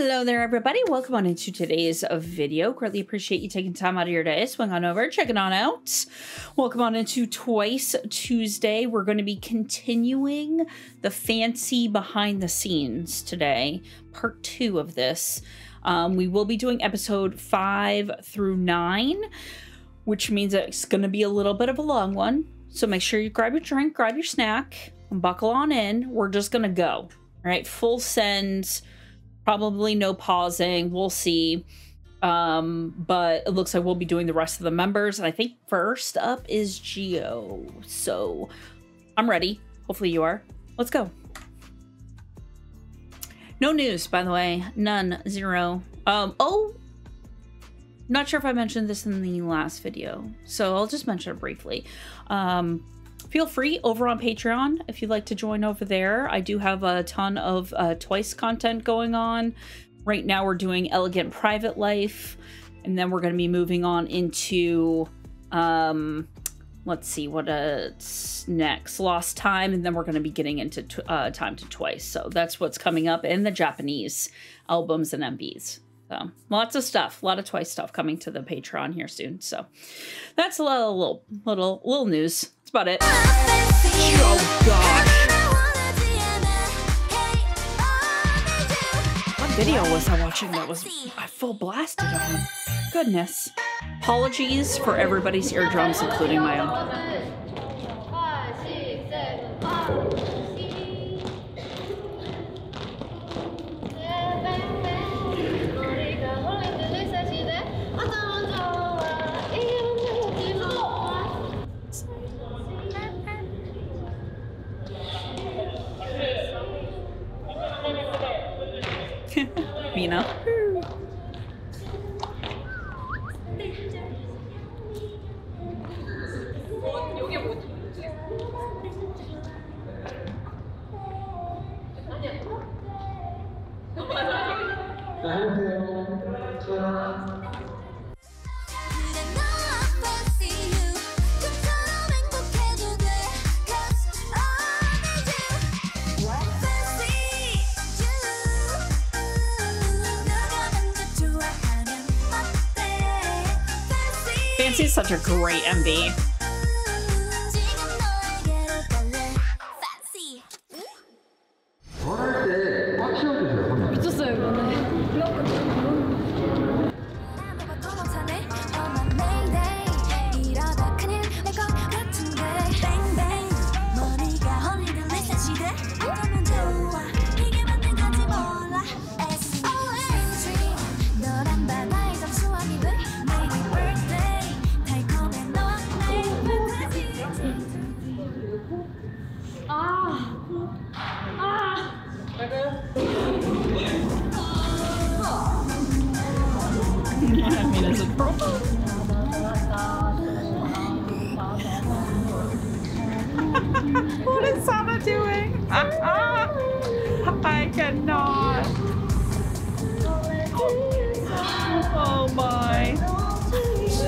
Hello there, everybody. Welcome on into today's video. Greatly appreciate you taking time out of your day. Swing on over, check it on out. Welcome on into Twice Tuesday. We're going to be continuing the fancy behind the scenes today, part two of this. Um, we will be doing episode five through nine, which means it's going to be a little bit of a long one. So make sure you grab your drink, grab your snack, and buckle on in. We're just going to go. All right, full send Probably no pausing. We'll see. Um, but it looks like we'll be doing the rest of the members. And I think first up is Geo. So I'm ready. Hopefully you are. Let's go. No news, by the way. None. Zero. Um, oh, not sure if I mentioned this in the last video, so I'll just mention it briefly. Um, feel free over on Patreon if you'd like to join over there. I do have a ton of uh, Twice content going on. Right now, we're doing Elegant Private Life, and then we're going to be moving on into, um, let's see, what next? Lost Time, and then we're going to be getting into uh, Time to Twice. So that's what's coming up in the Japanese albums and MVs. So lots of stuff, a lot of Twice stuff coming to the Patreon here soon. So that's a little, little, little news. That's about it. Oh gosh. What video was I watching that was I full blasted on? Goodness. Apologies for everybody's eardrums, including my own. A great MV.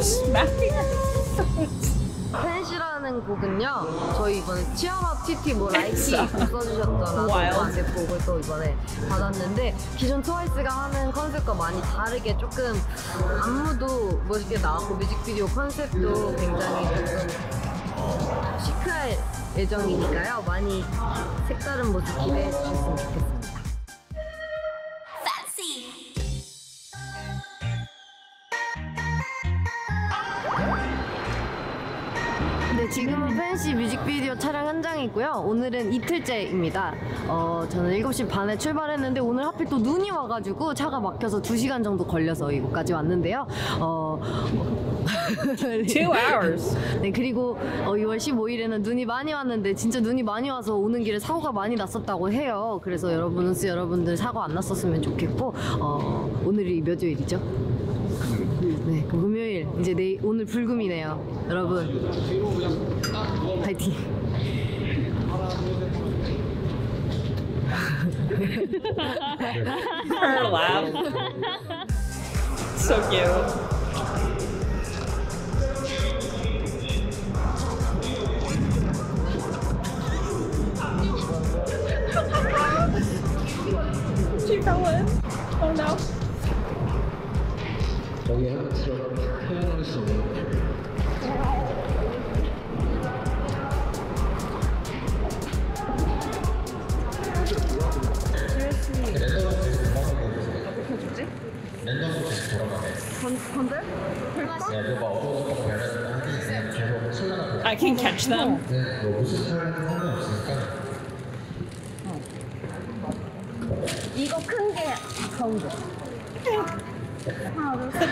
Just smacking her. 팬시라는 곡은요 저희 이번에 치어업 TT 뭐 라이키 엑사. 써주셨잖아 와일드. 저한테 곡을 또 이번에 받았는데 기존 트와이스가 하는 컨셉과 많이 다르게 조금 안무도 멋있게 나왔고 뮤직비디오 컨셉도 굉장히 조금 시크할 예정이니까요 많이 색다른 모습 기대해 주셨으면 좋겠습니다 촬영 현장이고요. 오늘은 이틀째입니다. 어, 저는 7시 반에 출발했는데 오늘 하필 또 눈이 와가지고 차가 막혀서 2시간 정도 걸려서 이곳까지 왔는데요. 어, Two hours. 네, 그리고 어, 2월 15일에는 눈이 많이 왔는데 진짜 눈이 많이 와서 오는 길에 사고가 많이 났었다고 해요. 그래서 여러분은 여러분들 사고 안 났었으면 좋겠고 어, 오늘이 몇 요일이죠? 네, 금요일 이제 내일 오늘 불금이네요. 여러분 파이팅. Laugh. so cute. She fell in. Oh Oh no. 여기 향수로 표현할 수 없는 I can catch them. 네, 뭐 하나, 둘, 셋.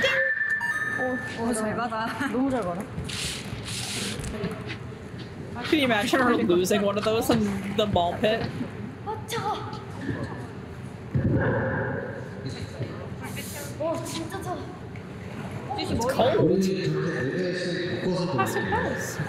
오, 오, 잘 받아. 너무 잘 받아. Can you imagine her losing one of those in the ball pit? 아, 차가. 와, 진짜 차. It's cold. 우리 그렇게 LS 묶어서 I suppose.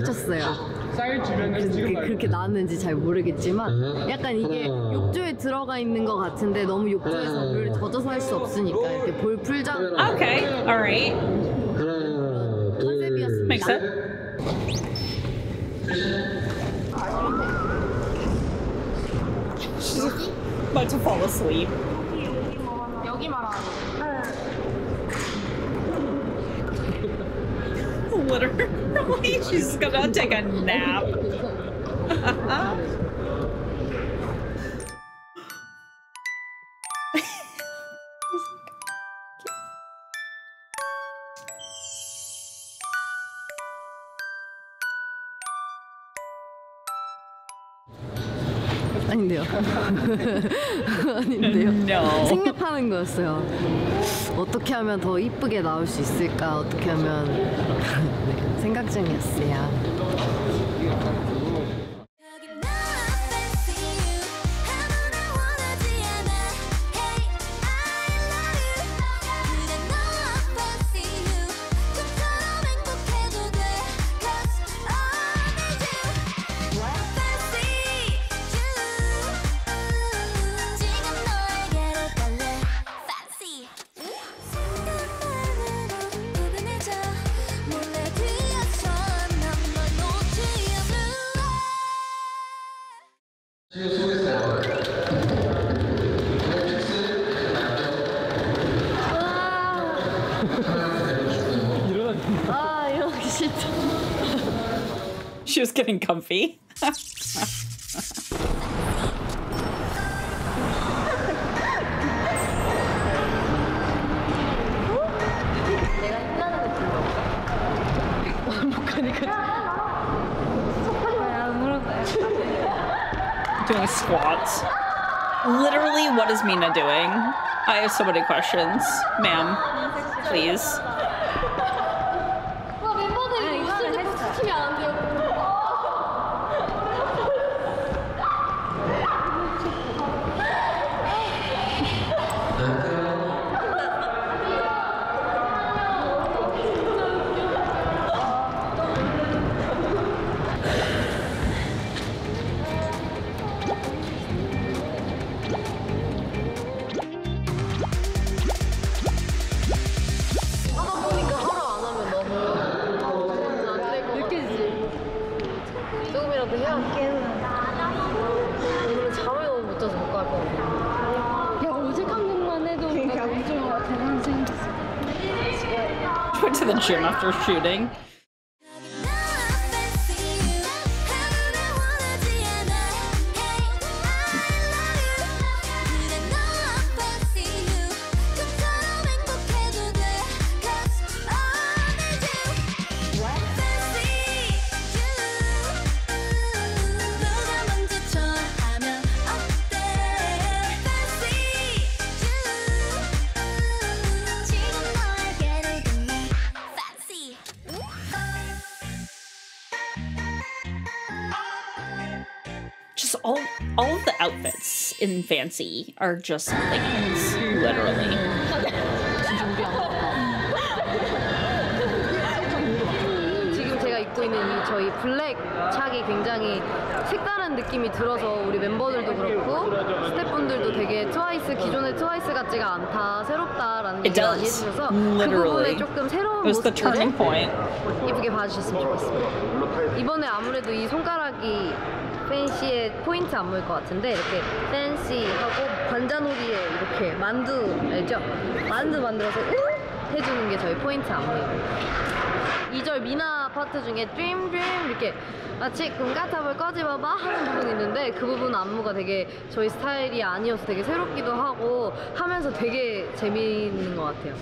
된다고 말씀하셨어요. 그, 그렇게 나왔는지 잘 모르겠지만 약간 이게 욕조에 들어가 있는 것 같은데 너무 욕조에서 물을 젖어서 할 수 없으니까 이렇게 볼 풀장 Okay, alright. 하나 컨셉이었습니다. Makes sense. She's about to fall asleep. 여기 말하는 Literally, she's gonna take a nap. 아닌데요. 아닌데요. No. 생각하는 거였어요. 어떻게 하면 더 이쁘게 나올 수 있을까? 어떻게 하면 네, 생각 중이었어요. Comfy. Doing squats. Literally, what is Mina doing? I have so many questions. Ma'am, please. After shooting. Fancy are just something else, literally. 지금 제가 입고 있는 이 저희 블랙 착이 굉장히 색다른 느낌이 들어서 우리 멤버들도 그렇고 스태프분들도 되게 트와이스 기존의 트와이스 같지가 않다 새롭다라는 It 얘기 많이 does. 해주셔서 그 Literally. 부분에 조금 새로운 It was the 모습들을 turning point. 이쁘게 봐주셨으면 좋겠습니다. 이번에 아무래도 이 손가락이 팬시의 포인트 안무일 것 같은데 이렇게 팬시 하고 관자놀이에 이렇게 만두 알죠? 만두 만들어서 우 해주는 게 저희 포인트 안무예요. 2절 미나 파트 중에 dream dream 이렇게 마치 금가탑을 꺼집어봐 하는 부분이 있는데 그 부분 안무가 되게 저희 스타일이 아니어서 되게 새롭기도 하고 하면서 되게 재미있는 것 같아요.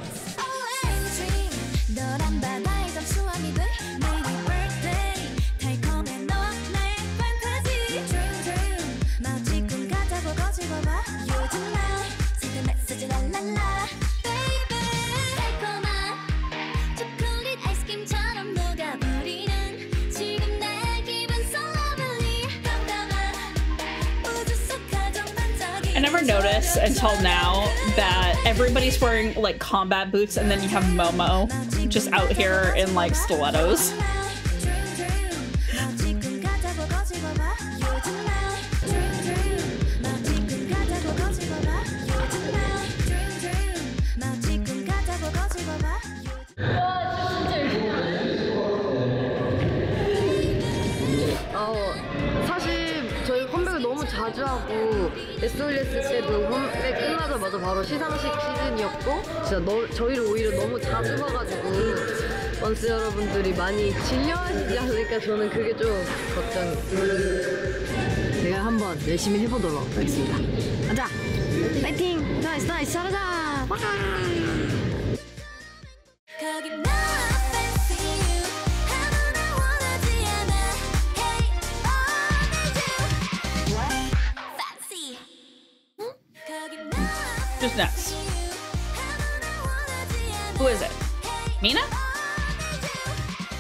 반짝이는 I never noticed until now that everybody's wearing like combat boots and then you have Momo just out here in like stilettos. 어, 사실 저희 컴백을 너무 자주 하고 SOS 때도 컴백 끝나자마자 바로 시상식 시즌이었고 진짜 너, 저희를 오히려 너무 자주 봐가지고 원스 여러분들이 많이 질려하시지 않을까 저는 그게 좀 걱정이 제가 한번 열심히 해보도록 하겠습니다. 가자! 파이팅! 나이스 나이스 잘하자! 와!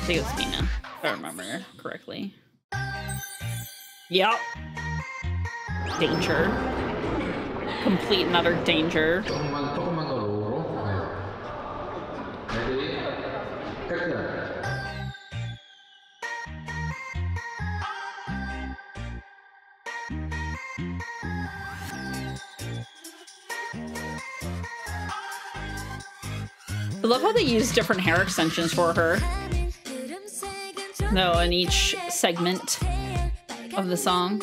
I think it was Fina, if I remember correctly. Yep. Danger. Complete another danger. I love how they use different hair extensions for her. No, in each segment of the song.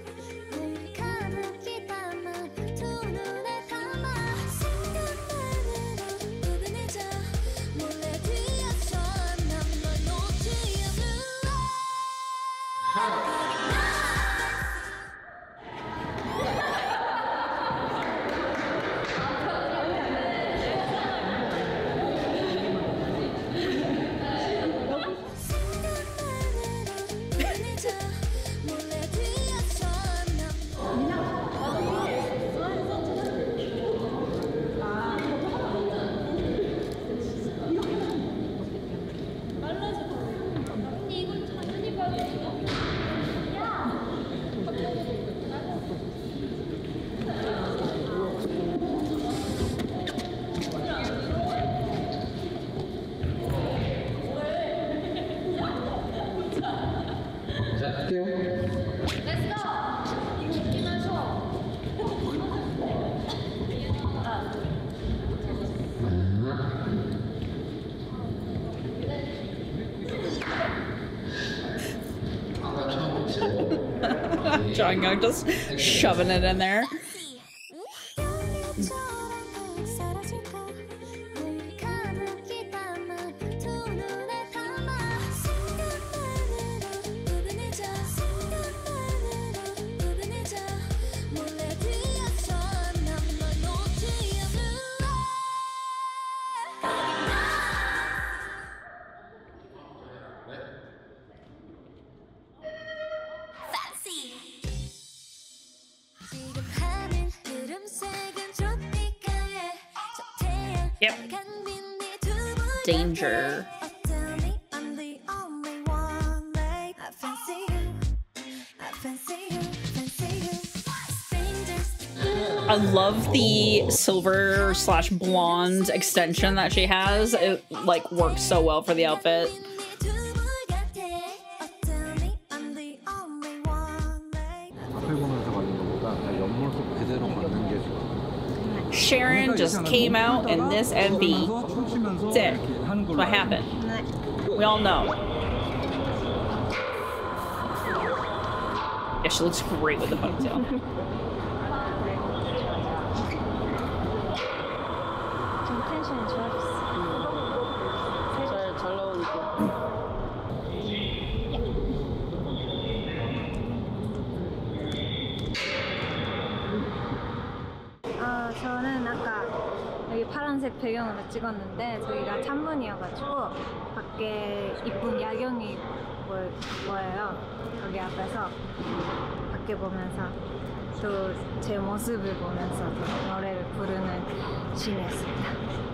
Jeongyeon just shoving it in there. danger. I love the silver slash blonde extension that she has. It like works so well for the outfit. Sharon just came out in this MV that's it. That's what happened. We all know. Yeah, she looks great with the ponytail. 찍었는데 저희가 창문이어가지고 밖에 이쁜 야경이 보, 보여요. 거기 앞에서 밖에 보면서 또 제 모습을 보면서 또 노래를 부르는 신이었습니다.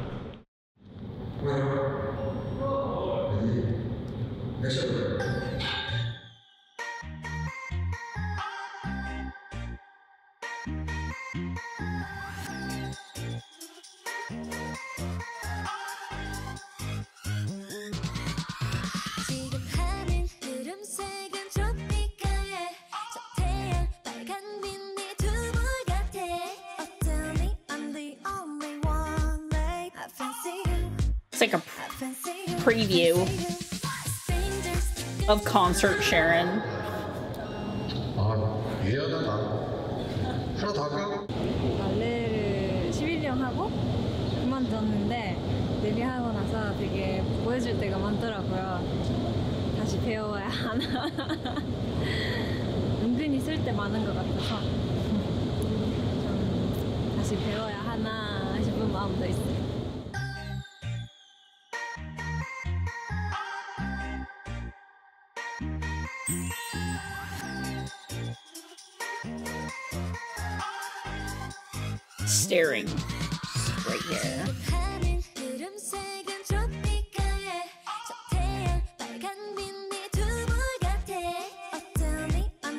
Preview of concert Sharon. 아, 유리하다. 하나 더 할까요? 발레를 11년 하고 그만뒀는데 데뷔하고 나서 되게 보여줄 때가 많더라고요. 다시 배워야 하나. 은근히 쓸 때 많은 것 같아서 좀 다시 배워야 하나 싶은 마음도 있어요.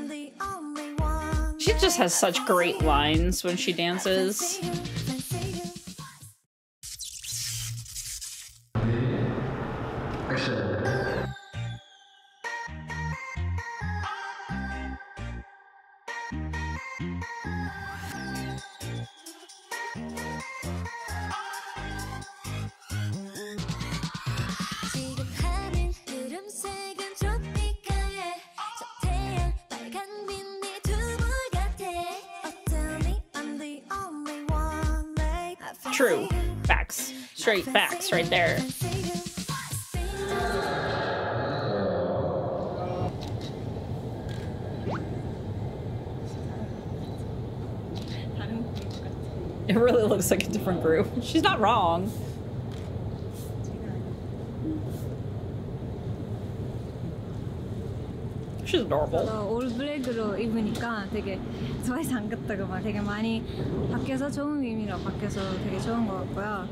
The only one. She just has such great lines when she dances. Straight right there. It really looks like a different group. She's not wrong. She's adorable. 스와이스 안 같다고 막 되게 많이 바뀌어서 좋은 의미로 바뀌어서 되게 좋은 것 같고요.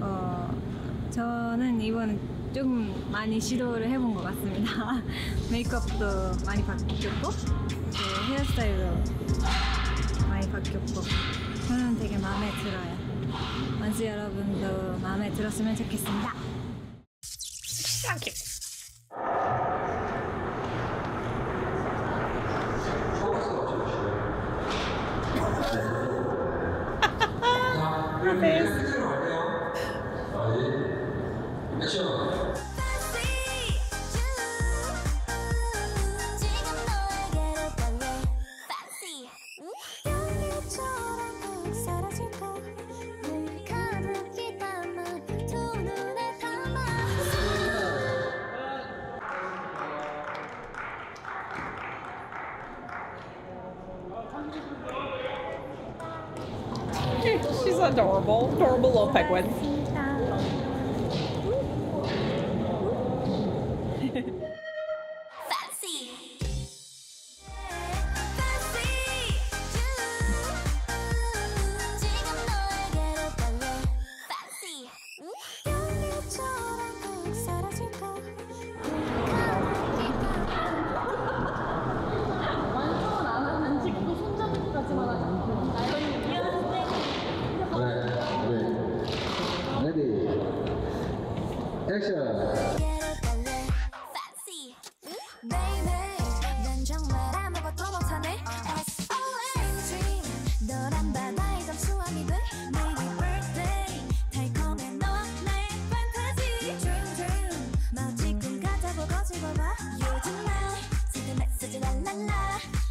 어, 저는 이번 좀 많이 시도를 해본 것 같습니다. 메이크업도 많이 바뀌었고, 제 헤어스타일도 많이 바뀌었고, 저는 되게 마음에 들어요. 원스 여러분도 마음에 들었으면 좋겠습니다. Cute.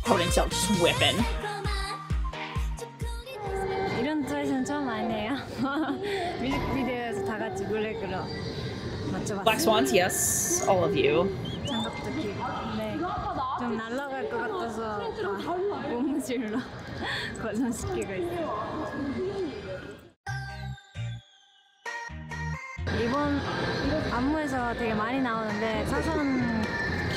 랄랄라 Ponytail just whipping. 이런 트레이션 처음 아니에요. 뮤직비디오에서 다 같이 블랙으로 맞춰봤어요. Black Swans, yes. All of you. 장갑도 끼고. 네. 좀 날아갈 것 같아서 아, 고무줄로 고정시키고 있어요. 이번 안무에서 되게 많이 나오는데 사선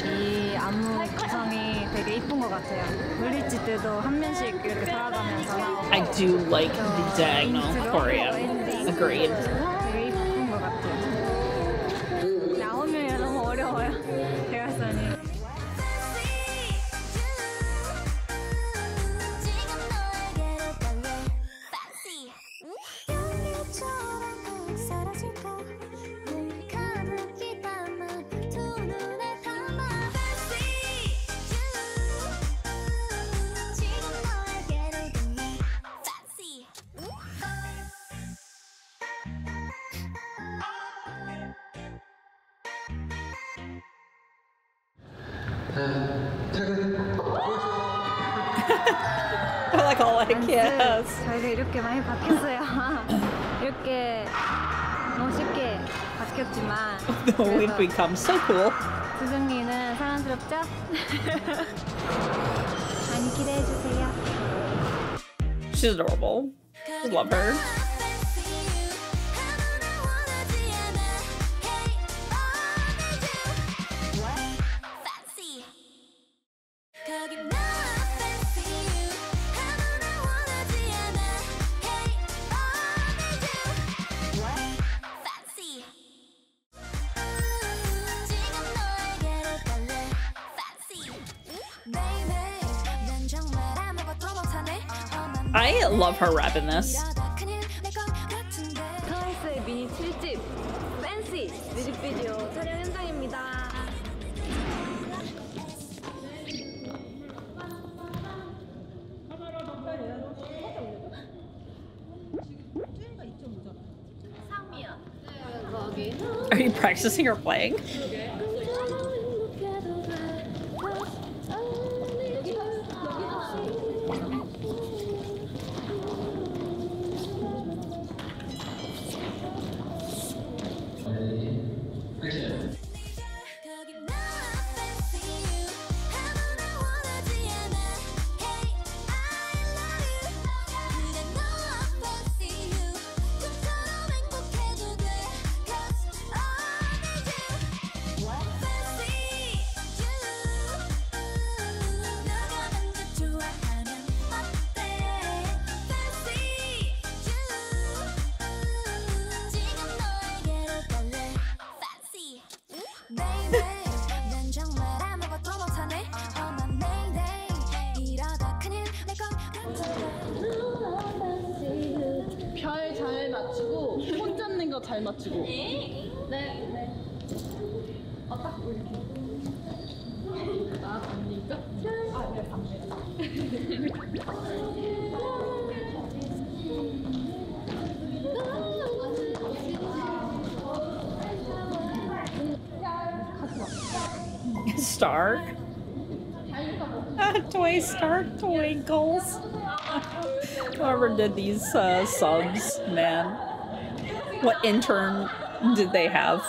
이 안무 구성이 되게 이쁜 것 같아요. 블리치 때도 한 면씩 이렇게 돌아가면서 I do like the diagonal choreo. Agreed. become so cool. 수정이는 사랑스럽죠? 많이 기대해 주세요. She's adorable. I love her. I love her rap in this. Are you practicing or playing? Star. Toy Star Twinkles. Whoever did these uh, subs, man. What intern did they have?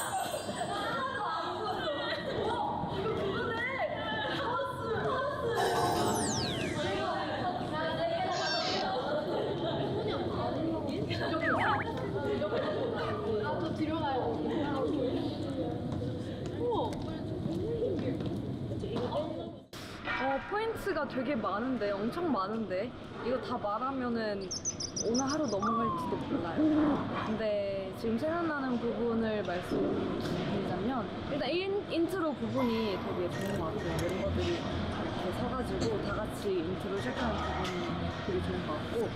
몰라요. 근데 지금 생각나는 부분을 말씀드리자면, 일단 인, 인트로 부분이 되게 좋은 것 같아요. 멤버들이 이렇게 서가지고 다 같이 인트로 시작하는 부분이 되게 좋은 것 같고.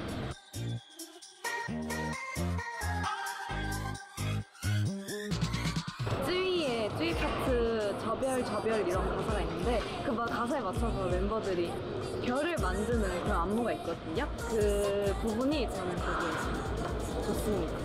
쯔위의 쯔위 파트 저별 저별 이런 가사가 있는데 그 마- 가사에 맞춰서 멤버들이 별을 만드는 그런 안무가 있거든요. 그 부분이 저는 되게 좋습니다.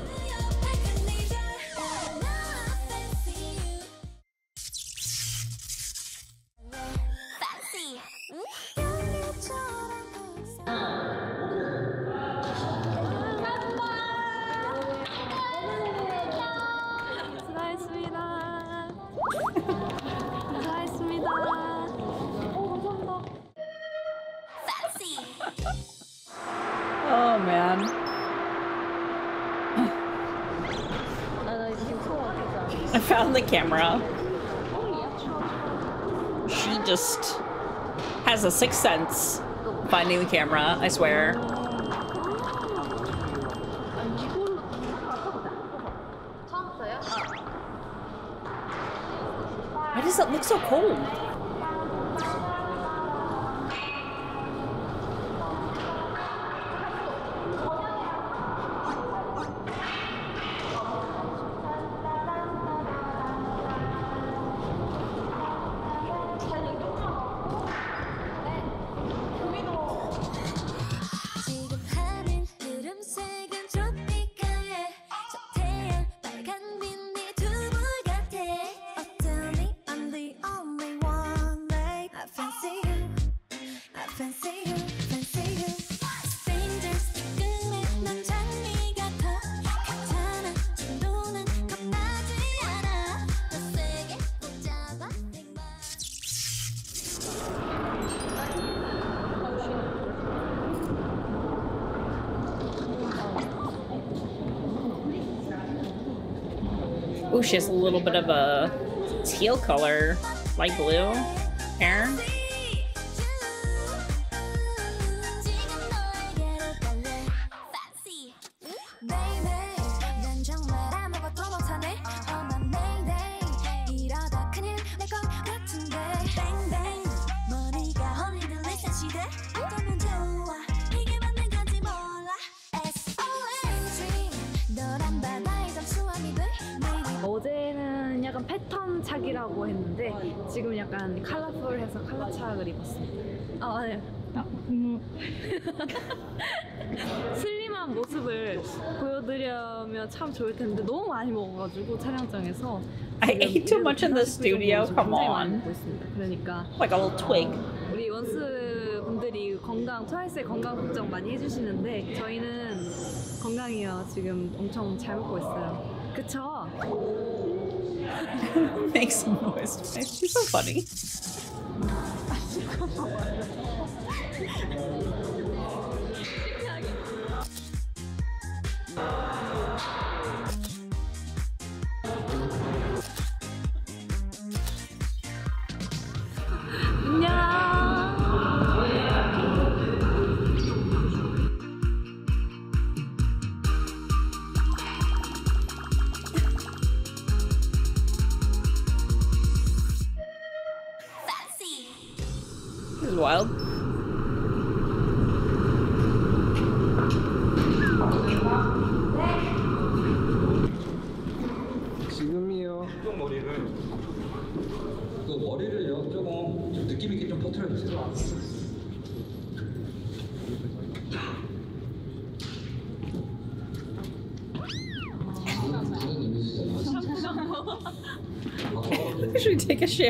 She just has a sixth sense finding the camera, I swear. Why does it look so cold? Little bit of a teal color, light blue hair. 모습을 보여드리면 참 좋을 텐데 너무 많이 먹어가지고 촬영장에서 I 지금 ate too much in the 140 studio, 정도 come 굉장히 많이 on. 먹고 있습니다. 그러니까 Like a little twig. 우리 원스 분들이 건강, 트와이스의 건강 걱정 많이 해주시는데 저희는 건강이요. 지금 엄청 잘 먹고 있어요. 그쵸? Make some noise. She's so funny.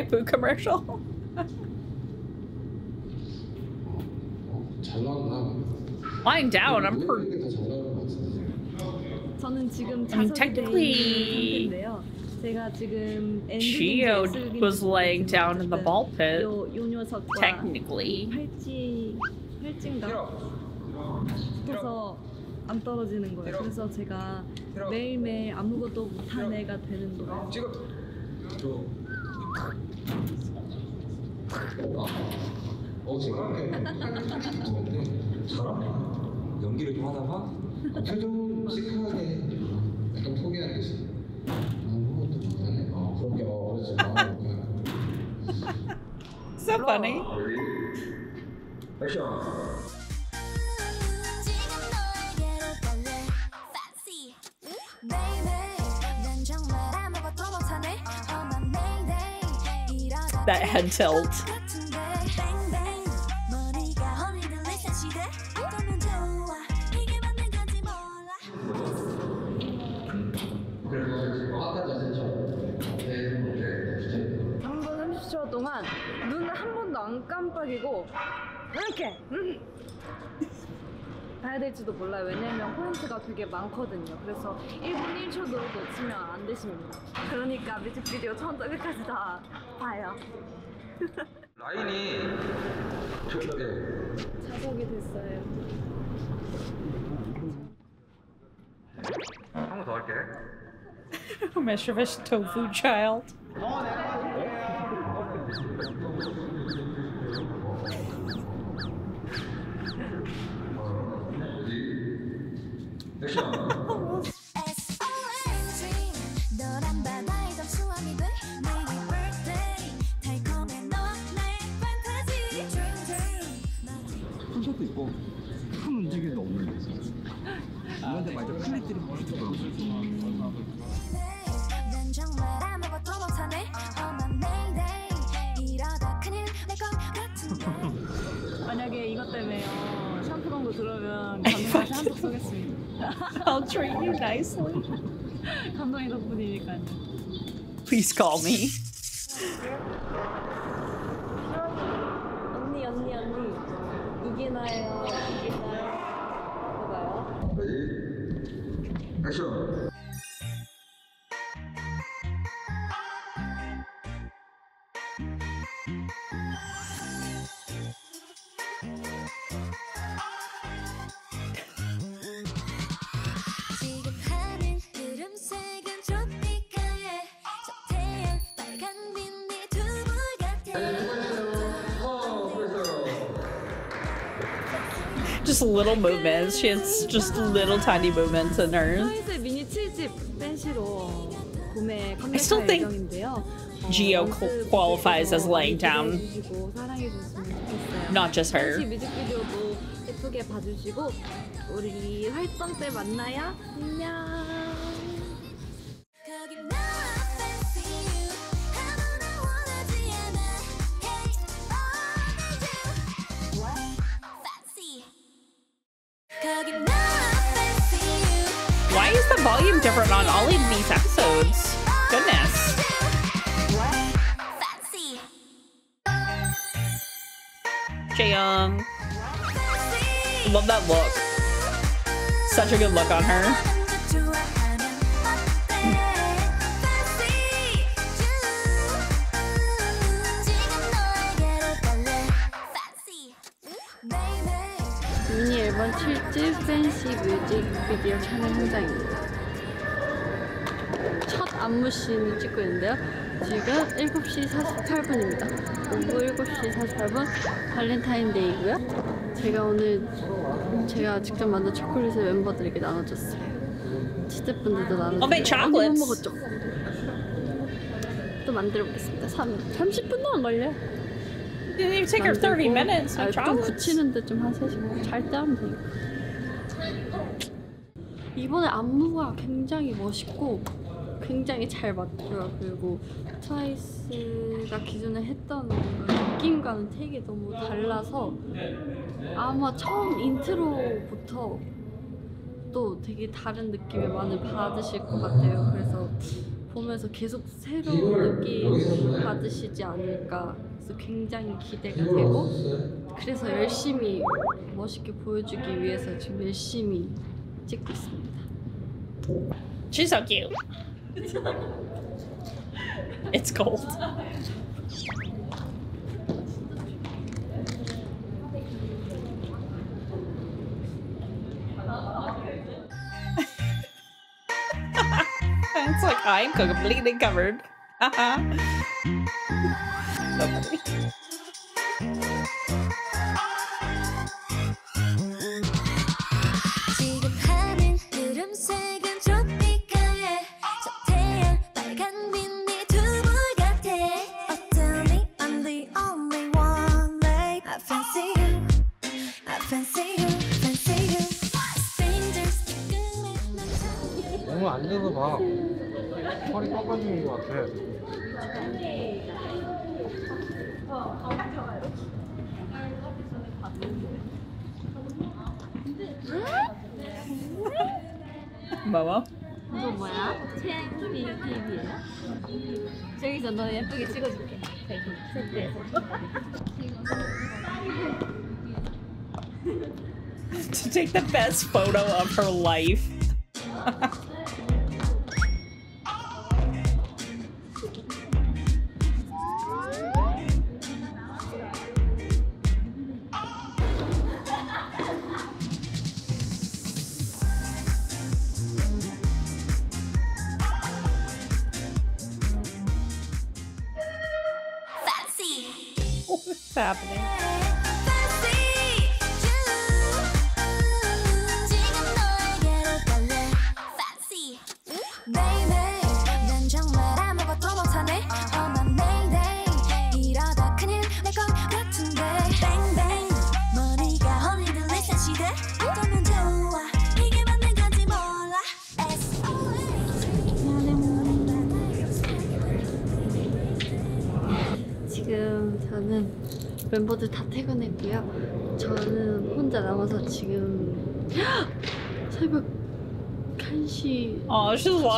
shampoo commercial? 잘 나온다. Lying down, I'm per- 이게 더잘 나오는 것 같은데. 저는 지금 I mean, 자석이 돼 technically, 있는 상태인데요. 제가 지금 Geo was laying down in the ball pit. 요, 요 녀석과 Technically. 팔찌 팔찌인가 붙어서 안 떨어지는 거예요. 그래서 제가 매일매일 아무것도 못한 애가 되는 거예요. 어, 지금 이렇게 좋은데 잘하네. 연기를 좀 하다가 표정 시크하게 약간 포기한 듯이 아무것도 못하네. 어, 그렇게 어, 그렇지. So funny. 액션. 분 30초 동안 눈을 한 번도 안 깜빡이고 이렇게 음. 봐야 될지도 몰라요. 왜냐면 포인트가 되게 많거든요. 그래서 1분 1초도 놓치면 안 되십니다. 그러니까 뮤직비디오 처음부터 끝까지 다 봐요. 라인이 저기 네. 자석이 됐어요. 한번 더 할게. Mischievous tofu child. 내게 액션. 도 있고 큰 움직임도 없는 거지. 그런데 맞아 플랫들이 부족하고. 만약에 이것 때문에 어, 샴푸광고 들어오면 감독 다시 한턱 쏘겠습니다. I'll treat you nicely. 감독님 덕분이니까요. Please call me. little movements. She has just little tiny movements in her. I still think Geo qualifies as laying down. Not just her. Love that look. Such a good look on her. 미니 앨범 7집 팬시 뮤직비디오 촬영 현장입니다. 첫 안무씬을 찍고 있는데요. 지금 7시 48분입니다. 오후 7시 48분 발렌타인데이고요. 제가 오늘 제가 직접 만든 초콜릿을 멤버들에게 나눠줬어요. 치즈분들도 나눠줬어요. 아니, 못. 먹었죠? 또 만들어 보겠습니다. 3, 30분도 안. Didn't even take her 30 minutes. 아, 좀. 굳히는데 좀한 3시간 잘때 하면 되니까 이번에 안무가 굉장히 멋있고 굉장히 잘 맞고요 그리고 트와이스가 기존에 했던 느낌과는 되게 너무 달라서 아마 처음 인트로부터 또 되게 다른 느낌을 많이 받으실 것 같아요 그래서 보면서 계속 새로운 느낌 받으시지 않을까 그래서 굉장히 기대가 되고 그래서 열심히 멋있게 보여주기 위해서 지금 열심히 찍고 있습니다. She's so cute. it's cold. I'm completely covered. so funny. 허리 꺾어지는 것 같아. Momo. 이거 뭐야? 채비 TV야? 저기서 너 예쁘게 찍어줄게. 세트에서. to take the best photo of her life.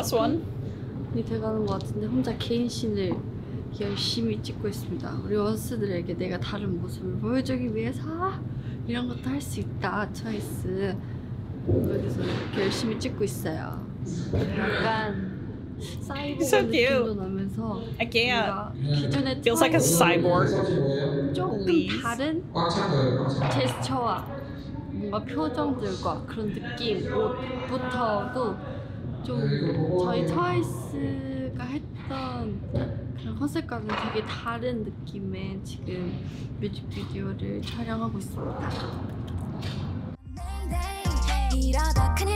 Last one. 이 돼가는 것 같은데 혼자 개인 씬을 열심히 찍고 있습니다. 우리 원스들에게 내가 다른 모습을 보여주기 위해서 이런 것도 할 수 있다 초이스 이렇게 열심히 찍고 있어요. 약간 사이보그 So. 느낌도 나면서 I can't. 뭔가 기존의 Feels like a cyborg. 조금 Please. 다른. 제스처와 뭔가 표정들과 그런 느낌 옷부터도 좀 저희 트와이스가 했던 그런 컨셉과는 되게 다른 느낌의 지금 뮤직비디오를 촬영하고 있습니다. Mayday 이러다 큰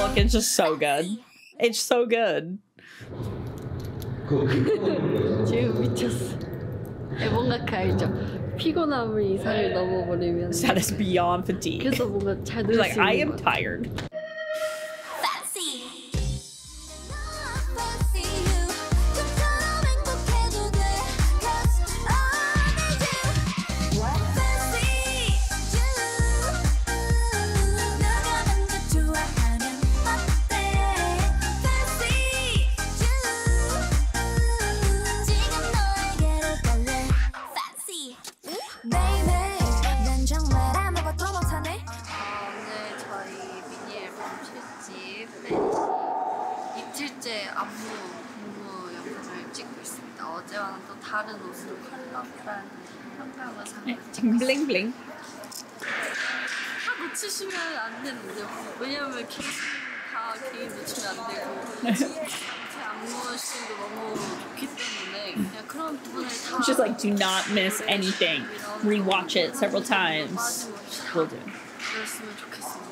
look is just so good. It's so good. 그 불편한 지금 미쳤어. 예, 뭔가 그 알죠? 피곤함을 이상을 넘어버리면 That is beyond fatigue. 그래서 뭔가 잘 He's 놀 like, 수 I 있는 am 것 같아. tired. do not miss anything. Rewatch it several times. 빠짐없이 다 Will do. 그랬으면 좋겠습니다.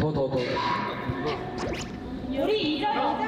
더 더 더. 할게요.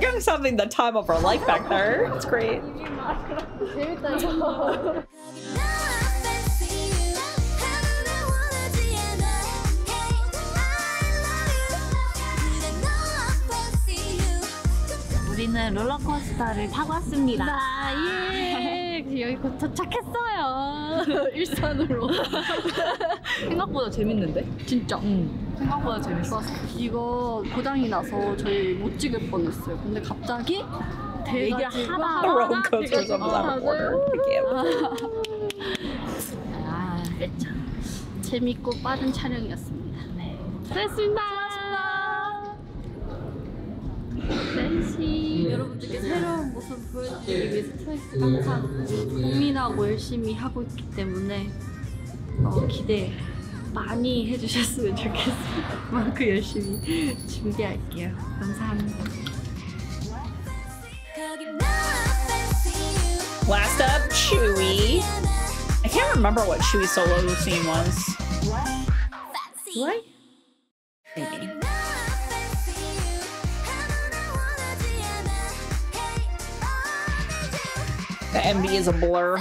Young's having the time of her life back there. It's great. 우리는 롤러코스터를 타고 왔습니다. 아, 예. 여기 곧 도착했어요. 일산으로. 생각보다 재밌는데? 진짜. 생각보다 재밌어. 이거 고장이 나서 저희 못 찍을 뻔했어요. 근데 갑자기 돼가지고 하다 The roller coaster's almost out of order. 아, 참 재밌고 빠른 촬영이었습니다. 네. 수고했습니다. 댄시 여러분들께 새로운 모습 보여드리기 위해서 트와이스가 항상 고민하고 열심히 하고 있기 때문에 어, 기대 많이 해주셨으면 좋겠습니다. 그만큼 열심히 준비할게요. 감사합니다. Last up, Chewie. I can't remember what Chewie's solo scene was. What? Maybe. The MV is a blur.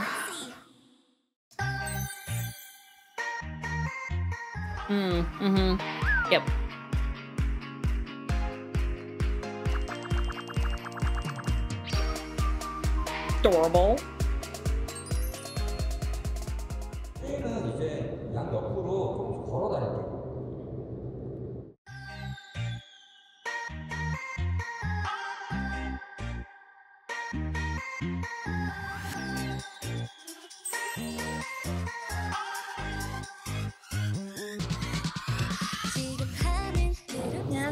Mm, mm-hmm. Yep. Adorable.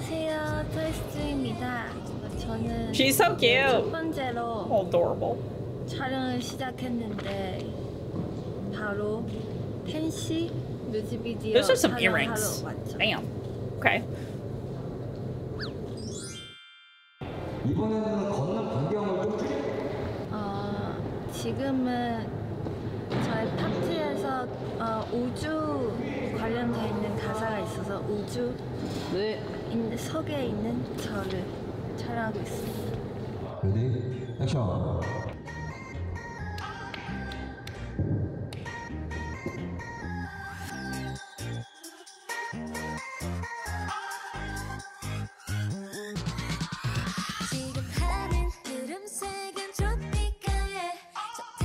안녕하세요, 토이스트입니다. 저는 She's so 첫 cute. 번째로 Oh, adorable. 촬영을 시작했는데 바로 텐시 뮤직비디오 Those are some 촬영하러 earrings. 왔죠. Damn. Okay. 이번에는 걷는 반경을 좀 줄여. 어, 지금은 저희 파트에서 어, 우주 관련되어 있는 가사가 있어서 우주 네. 인, 속에 있는 저를 촬영하고 있습니다. 레디 액션. 지금 하는 구름 색은 tropica에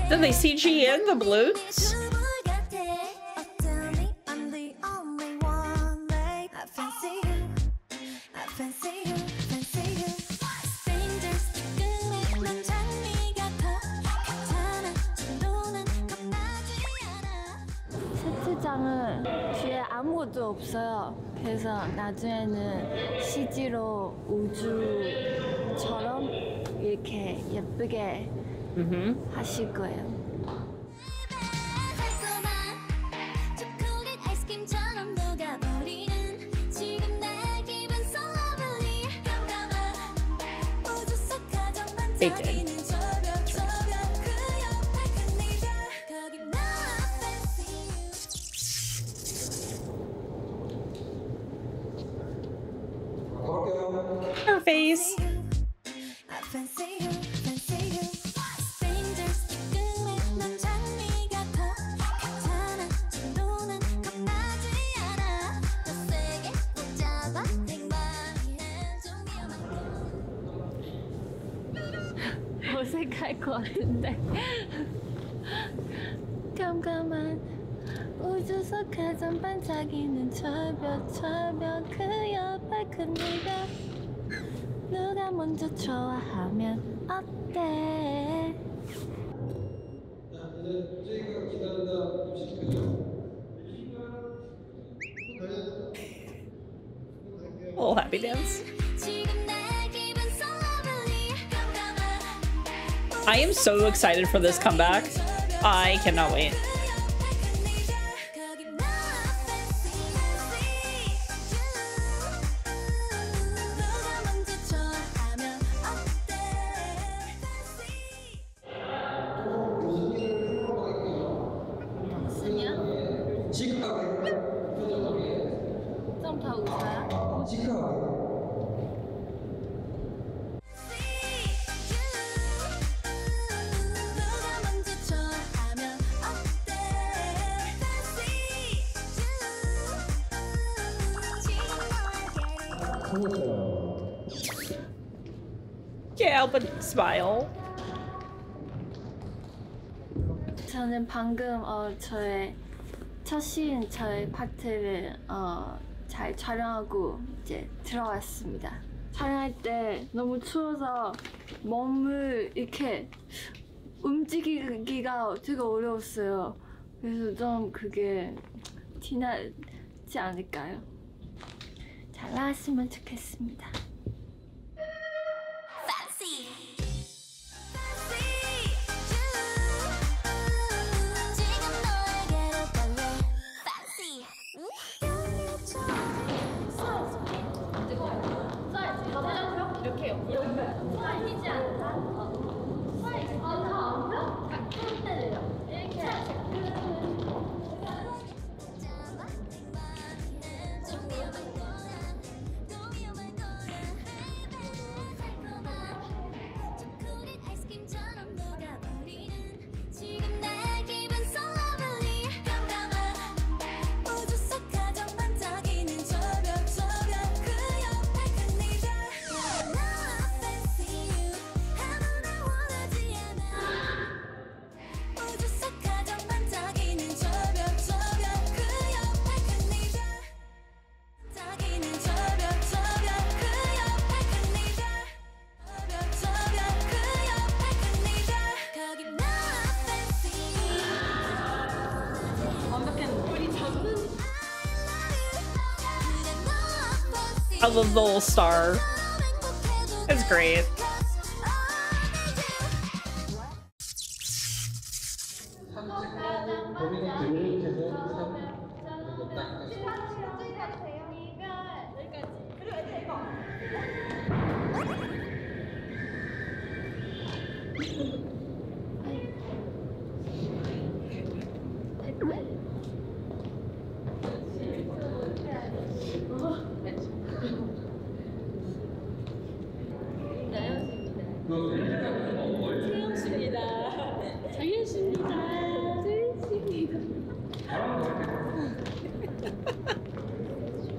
Did they CG in the balloons? 나중에는 CG로 우주처럼 이렇게 예쁘게 Mm-hmm. 하실 거예요. 한. 어색할 것 같은데. 깜깜한 우주 속 가장 반짝이는 철벽 철벽 좋아하면 어때? little happy dance. 지금 내 기분 so lovely. 깜깜한 I am so excited for this comeback. I cannot wait. 방금 어, 저의 첫 시인 저의 파트를 어, 잘 촬영하고 이제 들어왔습니다. 촬영할 때 너무 추워서 몸을 이렇게 움직이기가 되게 어려웠어요. 그래서 좀 그게 티나지 않을까요? 잘 나왔으면 좋겠습니다. of the little star. It's great.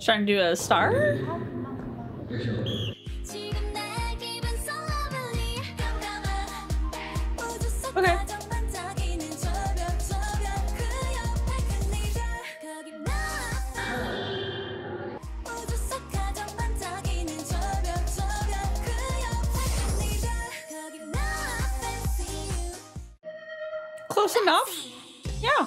Trying to do a star? Okay. close enough. Yeah.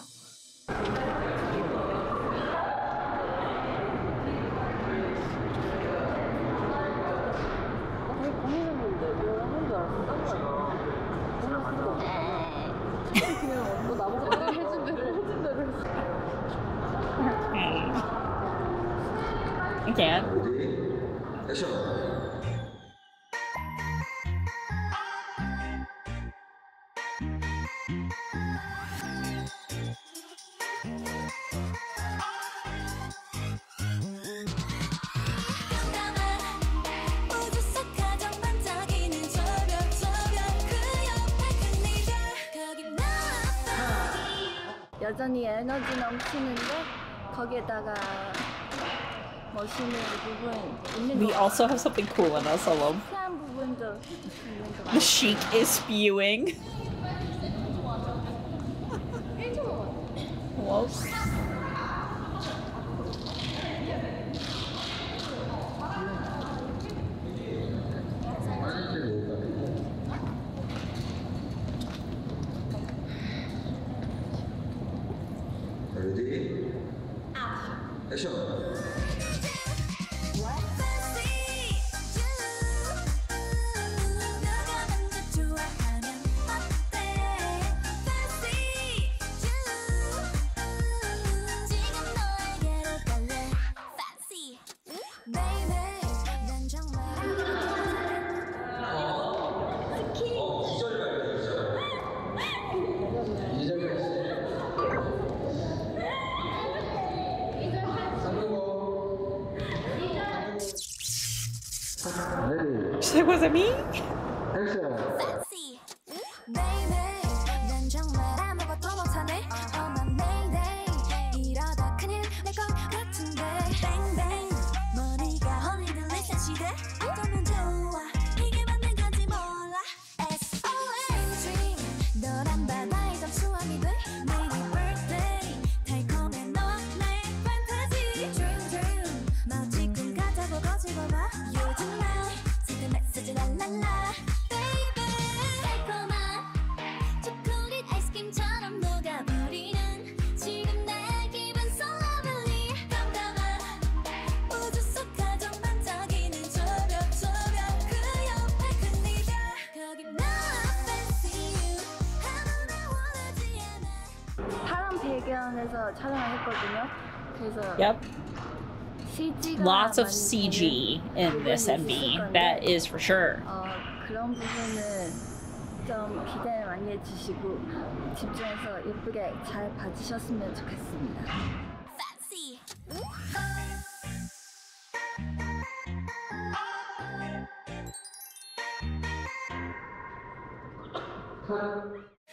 I can't. 에너지 넘치는데 거기에다가 멋있는 부분 있는 We also have something cool in our salon. 부분도 있는 것 같아요. The chic is spewing. 발견해서 촬영을 했거든요. 그래서 yep. Lots of CG in this MV. That is for sure. 그런 부분을 좀 기대를 많이 해주시고 집중해서 예쁘게 잘 봐주셨으면 좋겠습니다. Fancy.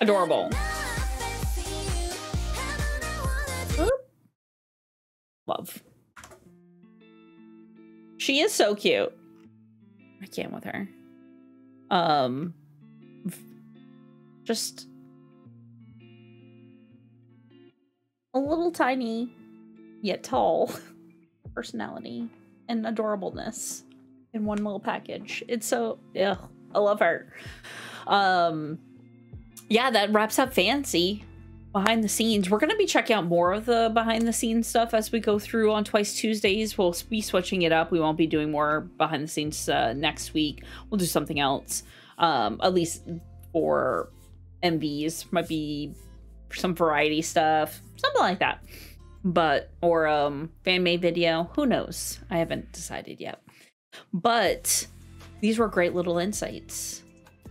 Adorable. She is so cute. I can't with her. Um, just a little tiny yet tall personality and adorableness in one little package. It's so yeah, I love her. Um, yeah, that wraps up Fancy behind the scenes. We're going to be checking out more of the behind the scenes stuff as we go through on Twice Tuesdays. We'll be switching it up. We won't be doing more behind the scenes uh, next week. We'll do something else, um, at least for MVs. Might be some variety stuff, something like that. But, or um, fan made video. Who knows? I haven't decided yet. But these were great little insights.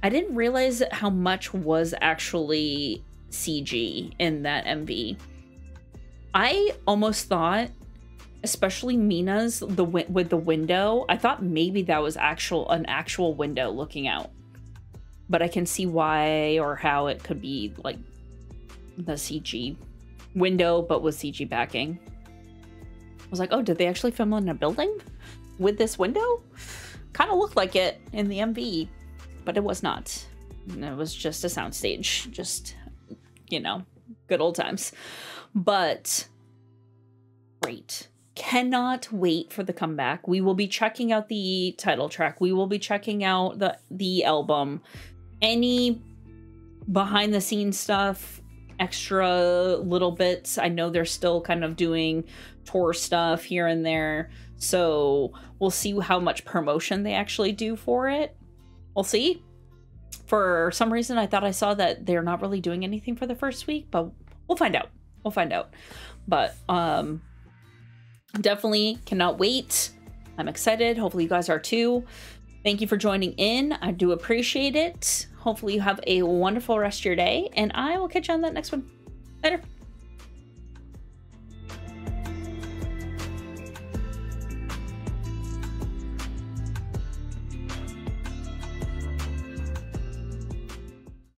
I didn't realize how much was actually CG in that MV. I almost thought, especially Mina's the with the window, I thought maybe that was actual an actual window looking out. But I can see why or how it could be like the CG window, but with CG backing. I was like, oh, did they actually film in a building with this window? Kind of looked like it in the MV, but it was not. It was just a soundstage, just you know, good old times. But great. Cannot wait for the comeback. We will be checking out the title track. We will be checking out the the album. Any behind the scenes stuff, extra little bits. I know they're still kind of doing tour stuff here and there. So we'll see how much promotion they actually do for it. We'll see for some reason I thought I saw that they're not really doing anything for the first week, but we'll find out. We'll find out. But um definitely cannot wait. I'm excited. Hopefully you guys are too. Thank you for joining in. I do appreciate it. Hopefully you have a wonderful rest of your day and I will catch you on that next one. Later.